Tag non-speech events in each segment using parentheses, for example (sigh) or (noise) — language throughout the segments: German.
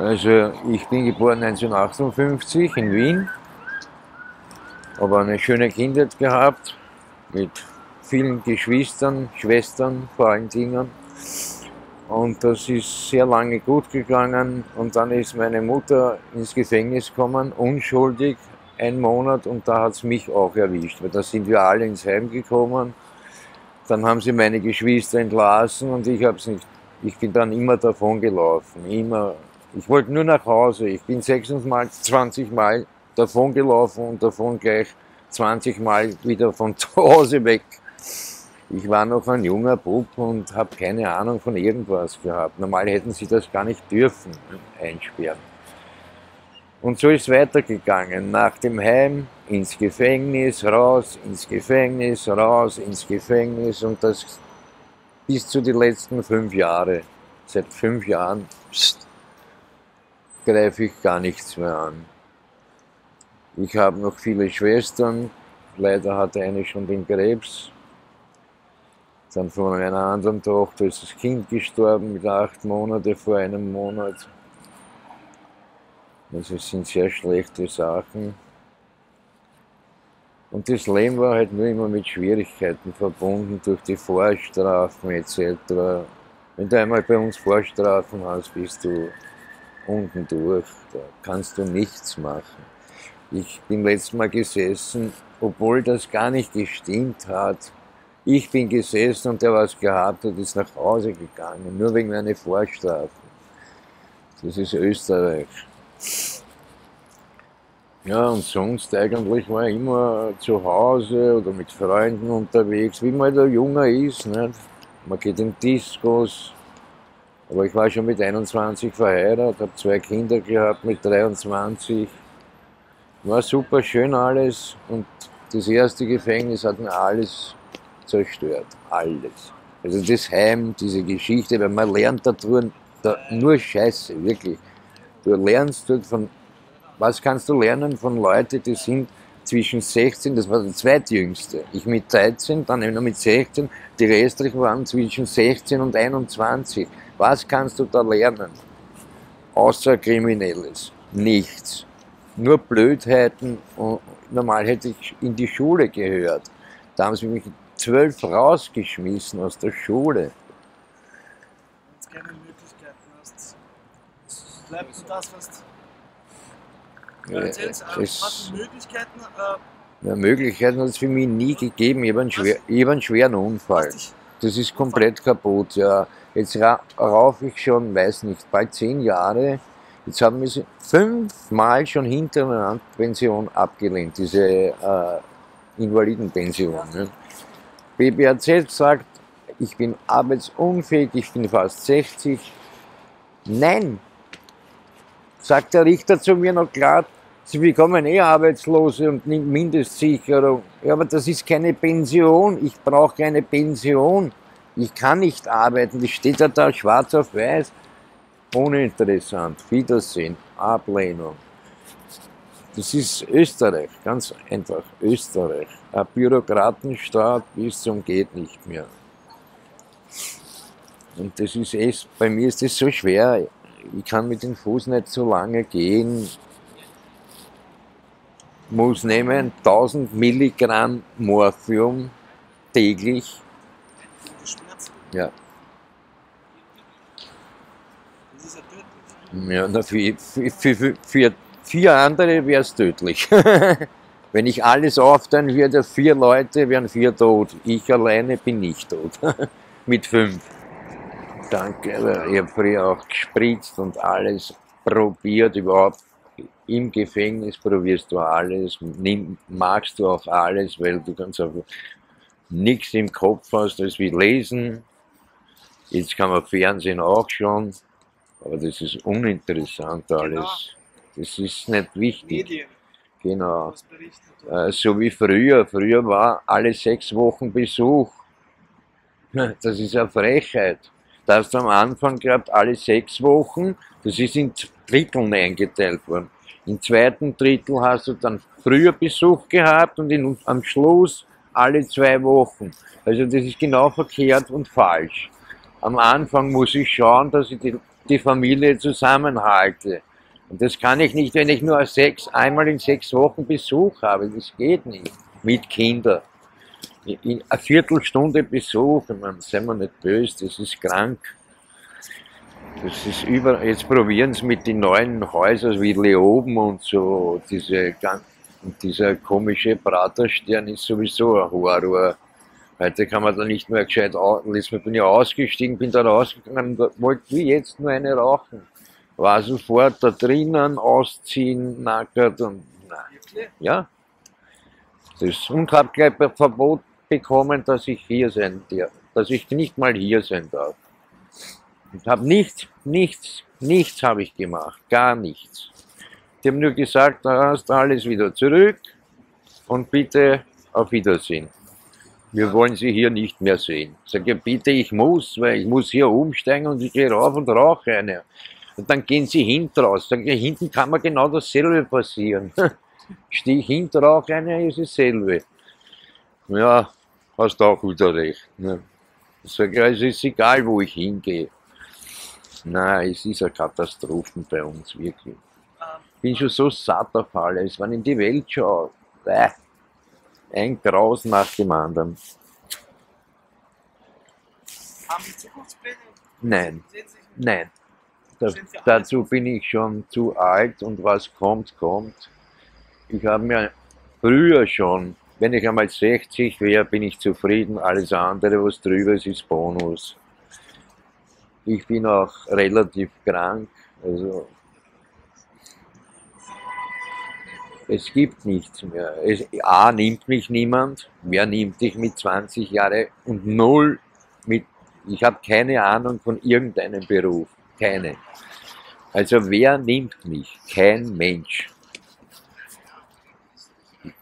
Also ich bin geboren 1958 in Wien, habe eine schöne Kindheit gehabt mit vielen Geschwistern, Schwestern vor allen Dingen. Und das ist sehr lange gut gegangen und dann ist meine Mutter ins Gefängnis gekommen, unschuldig, ein Monat und da hat es mich auch erwischt, weil da sind wir alle ins Heim gekommen. Dann haben sie meine Geschwister entlassen und ich hab's nicht. Ich bin dann immer davon gelaufen, immer. Ich wollte nur nach Hause. Ich bin 26 Mal davon gelaufen und davon gleich 20 Mal wieder von (laughs) zu Hause weg. Ich war noch ein junger Bub und habe keine Ahnung von irgendwas gehabt. Normal hätten sie das gar nicht dürfen, einsperren. Und so ist es weitergegangen. Nach dem Heim ins Gefängnis, raus, ins Gefängnis, raus, ins Gefängnis und das bis zu den letzten fünf Jahren. Seit fünf Jahren greife ich gar nichts mehr an. Ich habe noch viele Schwestern. Leider hatte eine schon den Krebs. Dann von einer anderen Tochter ist das Kind gestorben mit acht Monaten vor einem Monat. Also es sind sehr schlechte Sachen. Und das Leben war halt nur immer mit Schwierigkeiten verbunden durch die Vorstrafen etc. Wenn du einmal bei uns Vorstrafen hast, bist du unten durch. Da kannst du nichts machen. Ich bin letztes Mal gesessen, obwohl das gar nicht gestimmt hat, ich bin gesessen und der was gehabt hat, ist nach Hause gegangen, nur wegen einer Vorstrafe. Das ist Österreich. Ja, und sonst eigentlich war ich immer zu Hause oder mit Freunden unterwegs, wie man da junger ist. Nicht? Man geht in Discos. Aber ich war schon mit 21 verheiratet, habe zwei Kinder gehabt mit 23. War super schön alles und das erste Gefängnis hat mir alles zerstört. Alles. Also das Heim, diese Geschichte, weil man lernt da drin da nur Scheiße, wirklich. Du lernst dort von, was kannst du lernen von Leuten, die sind zwischen 16, das war der zweitjüngste, ich mit 13, dann noch mit 16, die restlichen waren zwischen 16 und 21. Was kannst du da lernen? Außer Kriminelles. Nichts. Nur Blödheiten. Normal hätte ich in die Schule gehört. Da haben sie mich zwölf rausgeschmissen aus der Schule. Wenn du keine Möglichkeiten hast, bleibt nur das, was du Ja, erzählst. Äh, es- was für Möglichkeiten äh, Ja, Möglichkeiten hat es für mich nie gegeben. Ich habe einen, schwer, ich hab einen schweren Unfall. Das ist komplett kaputt. Ja. Jetzt ra raufe ich schon, weiß nicht, bald zehn Jahre. Jetzt haben wir sie fünfmal schon hintereinander Pension abgelehnt, diese äh, Invalidenpension. Ne? BBAZ sagt, ich bin arbeitsunfähig, ich bin fast 60. Nein, sagt der Richter zu mir noch klar, Sie bekommen eh Arbeitslose und Mindestsicherung. Ja, aber das ist keine Pension. Ich brauche keine Pension. Ich kann nicht arbeiten. Das steht ja da schwarz auf weiß. Uninteressant. Wiedersehen. Ablehnung. Das ist Österreich. Ganz einfach. Österreich. Ein Bürokratenstaat bis zum geht nicht mehr. Und das ist es, bei mir ist das so schwer. Ich kann mit dem Fuß nicht so lange gehen muss nehmen 1000 Milligramm Morphium täglich. Ja, ja na, für, für, für, für vier andere wäre es tödlich. (laughs) Wenn ich alles aufteilen würde, vier Leute wären vier tot. Ich alleine bin nicht tot. (laughs) Mit fünf. Danke. Ich habe früher auch gespritzt und alles probiert überhaupt. Im Gefängnis probierst du alles, nimm, magst du auch alles, weil du ganz einfach nichts im Kopf hast, als wie lesen. Jetzt kann man Fernsehen auch schon, aber das ist uninteressant alles. Das ist nicht wichtig. Medien, Genau. Äh, so wie früher. Früher war alle sechs Wochen Besuch. (laughs) Das ist eine Frechheit. Da hast am Anfang gehabt, alle sechs Wochen, das ist in Dritteln eingeteilt worden. Im zweiten Drittel hast du dann früher Besuch gehabt und in, am Schluss alle zwei Wochen. Also das ist genau verkehrt und falsch. Am Anfang muss ich schauen, dass ich die die Familie zusammenhalte. Und das kann ich nicht, wenn ich nur sechs, einmal in sechs Wochen Besuch habe. Das geht nicht. Mit Kindern. In eine Viertelstunde Besuch, ich seien wir nicht böse, das ist krank. Das ist über, jetzt probieren sie mit den neuen Häusern wie Leoben und so, diese, und dieser komische Praterstern ist sowieso ein Horror. Heute kann man da nicht mehr gescheit letztes bin ich ausgestiegen, bin da rausgegangen und wollte wie jetzt nur eine rauchen. War sofort da drinnen, ausziehen, nackert und, na, ja. Das, und habe gleich ein Verbot bekommen, dass ich hier sein darf, dass ich nicht mal hier sein darf. Ich habe nichts, nichts, nichts habe ich gemacht, gar nichts. Die haben nur gesagt, da hast du alles wieder zurück und bitte auf Wiedersehen. Wir wollen Sie hier nicht mehr sehen. Ich sage, bitte, ich muss, weil ich muss hier umsteigen und ich gehe rauf und rauche eine. Und dann gehen Sie hinten raus. Ich, hinten kann mir genau dasselbe passieren. (laughs) Stehe ich hinten rauche eine, ist dasselbe. Ja, hast auch wieder recht. Ne? Ich sage, ja, es ist egal, wo ich hingehe. Nein, es ist eine Katastrophe bei uns, wirklich. Ich bin schon so satt auf alles. Wenn ich in die Welt schaue, ein Graus nach dem anderen. haben Sie Zukunftspläne? Nein, nein. Da, dazu bin ich schon zu alt und was kommt, kommt. Ich habe mir früher schon, wenn ich einmal 60 wäre, bin ich zufrieden. Alles andere, was drüber ist, ist Bonus. Ich bin auch relativ krank. Also es gibt nichts mehr. Es, A nimmt mich niemand. Wer nimmt dich mit 20 Jahren und null mit ich habe keine Ahnung von irgendeinem Beruf. Keine. Also wer nimmt mich? Kein Mensch.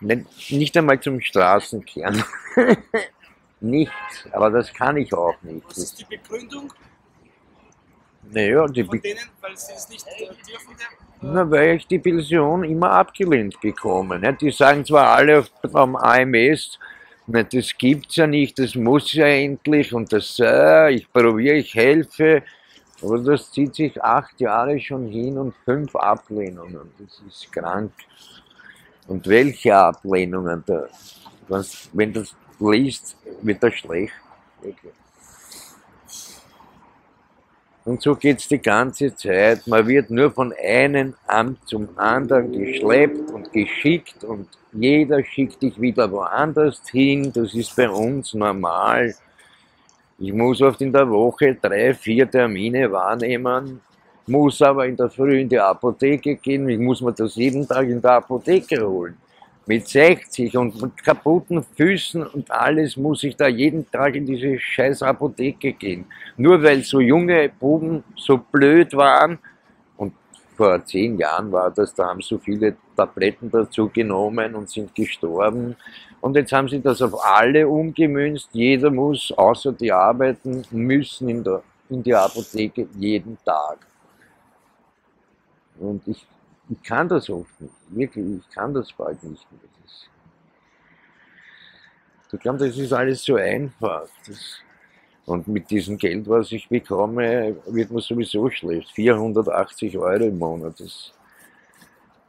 Nicht einmal zum Straßenkehren. (laughs) Nichts. Aber das kann ich auch nicht. Was ist die Begründung Naja, die von denen, weil sie es nicht äh, dürfen? Der, Na, weil ich die Pension immer abgelehnt bekomme. Ne? Die sagen zwar alle am AMS, ne, das gibt's ja nicht, das muss ja endlich und das, äh, ich probiere, ich helfe, aber das zieht sich acht Jahre schon hin und fünf Ablehnungen. Das ist krank. Und welche Ablehnungen? Da, was, wenn du das liest, wird das schlecht. Wirklich. Und so geht's die ganze Zeit. Man wird nur von einem Amt zum anderen geschleppt und geschickt und jeder schickt dich wieder woanders hin. Das ist bei uns normal. Ich muss oft in der Woche drei, vier Termine wahrnehmen, muss aber in der Früh in die Apotheke gehen. Ich muss mir das jeden Tag in der Apotheke holen. Mit 60 und mit kaputten Füßen und alles muss ich da jeden Tag in diese scheiß Apotheke gehen. Nur weil so junge Buben so blöd waren und vor zehn Jahren war das, da haben so viele Tabletten dazu genommen und sind gestorben. Und jetzt haben sie das auf alle umgemünzt. Jeder muss, außer die arbeiten, müssen in, der, in die Apotheke jeden Tag. Und ich, ich kann das oft nicht. Wirklich, ich kann das bald nicht mehr. Das, ich glaube, das ist alles so einfach. Das, und mit diesem Geld, was ich bekomme, wird man sowieso schlecht. 480 Euro im Monat. Das,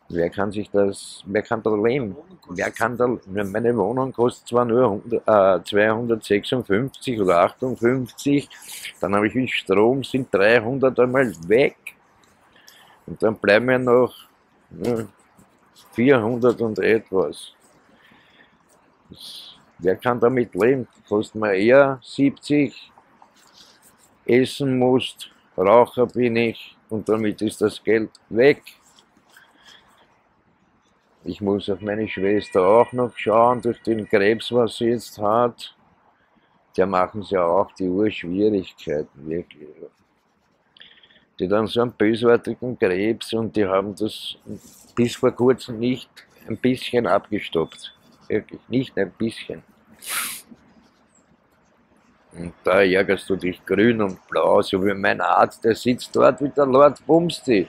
wer kann sich das, wer kann da leben? Wer kann da, meine Wohnung kostet zwar nur 100, äh, 256 oder 58, dann habe ich mit Strom, sind 300 einmal weg. Und dann bleiben mir noch ja, 400 und etwas. Wer kann damit leben? Kostet mir eher 70, essen musst, Raucher bin ich und damit ist das Geld weg. Ich muss auf meine Schwester auch noch schauen, durch den Krebs, was sie jetzt hat. Der machen sie auch die Urschwierigkeiten, wirklich. Die dann so einen bösartigen Krebs und die haben das bis vor kurzem nicht ein bisschen abgestoppt. Wirklich, nicht ein bisschen. Und da ärgerst du dich grün und blau, so wie mein Arzt, der sitzt dort wie der Lord Bumsti.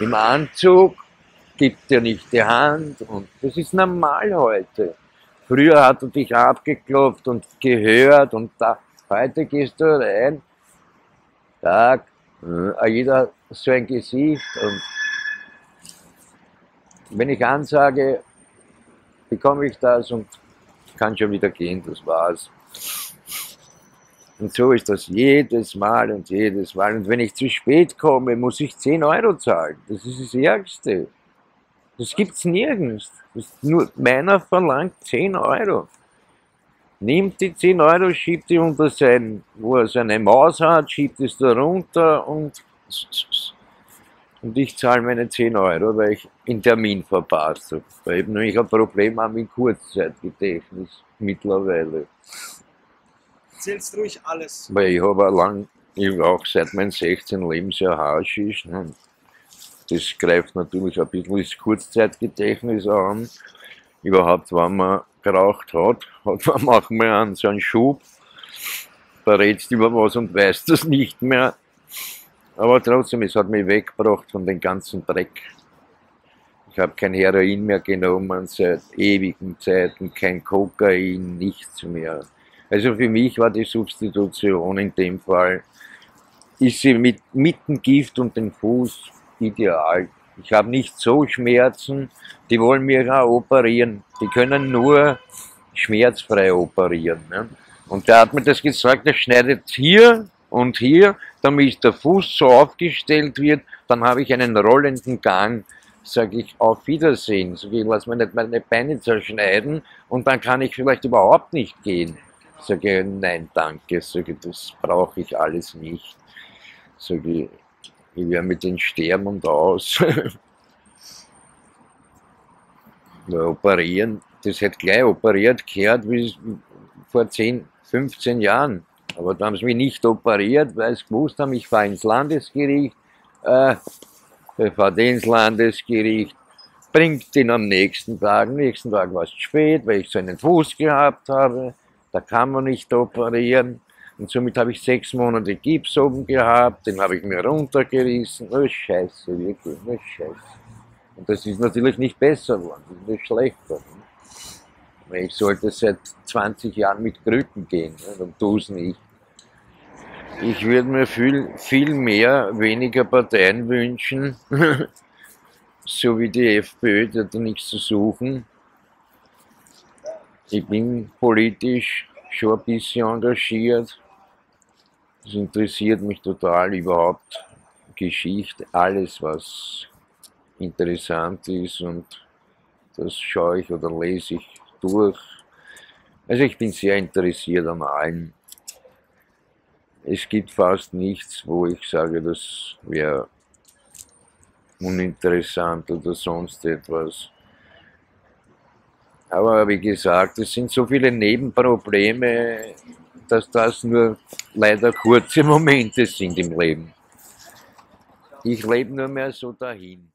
Im Anzug, gibt dir nicht die Hand und das ist normal heute. Früher hat er dich abgeklopft und gehört und da, heute gehst du rein, Tag, jeder hat so ein Gesicht und wenn ich ansage, bekomme ich das und kann schon wieder gehen, das war's. Und so ist das jedes Mal und jedes Mal. Und wenn ich zu spät komme, muss ich 10 Euro zahlen. Das ist das Ärgste. Das gibt's nirgends. Das nur meiner verlangt 10 Euro. Nimmt die 10 Euro, schiebt die unter sein, wo er seine Maus hat, schiebt es da runter und, und ich zahle meine 10 Euro, weil ich einen Termin verpasst habe. Weil ich nämlich ein Problem habe mit Kurzzeitgedächtnis mittlerweile. Erzählst ruhig alles. Weil ich habe lang, ich auch seit meinem 16. Lebensjahr Haschisch. Ne? Das greift natürlich ein bisschen das Kurzzeitgedächtnis an. Überhaupt, wenn man geraucht hat, hat man manchmal so einen Schub. Da redst du über was und weißt das nicht mehr. Aber trotzdem, es hat mich weggebracht von den ganzen Dreck. Ich habe kein Heroin mehr genommen seit ewigen Zeiten, kein Kokain, nichts mehr. Also für mich war die Substitution in dem Fall, ist sie mit, mit dem Gift und dem Fuß ideal. Ich habe nicht so Schmerzen, die wollen mir auch operieren. Die können nur schmerzfrei operieren. Ne? Und der hat mir das gesagt, er schneidet hier und hier, damit der Fuß so aufgestellt wird, dann habe ich einen rollenden Gang. Sage ich, auf Wiedersehen. Sag ich, lass mir nicht meine Beine zerschneiden und dann kann ich vielleicht überhaupt nicht gehen. Sage ich, nein, danke, sage ich, das brauche ich alles nicht. Sage ich, ich werde mit den sterben und aus. (laughs) ja, operieren, das hätte gleich operiert gehört wie vor 10, 15 Jahren. Aber da haben sie mich nicht operiert, weil sie gewusst haben, ich fahre ins Landesgericht, äh, ich fahre ins Landesgericht, bringt den am nächsten Tag. Am nächsten Tag war es spät, weil ich so einen Fuß gehabt habe da kann man nicht operieren. Und somit habe ich sechs Monate Gips oben gehabt, den habe ich mir runtergerissen. Oh Scheiße, wirklich, oh Scheiße. Und das ist natürlich nicht besser geworden, das ist schlechter. Ich sollte seit 20 Jahren mit Krücken gehen, dann tue es nicht. Ich würde mir viel, viel mehr, weniger Parteien wünschen, (laughs) so wie die FPÖ, die hat nichts zu suchen. Ich bin politisch schon ein bisschen engagiert. Es interessiert mich total überhaupt Geschichte, alles was interessant ist und das schaue ich oder lese ich durch. Also ich bin sehr interessiert an allem. Es gibt fast nichts, wo ich sage, das wäre uninteressant oder sonst etwas. Aber wie gesagt, es sind so viele Nebenprobleme, dass das nur leider kurze Momente sind im Leben. Ich lebe nur mehr so dahin.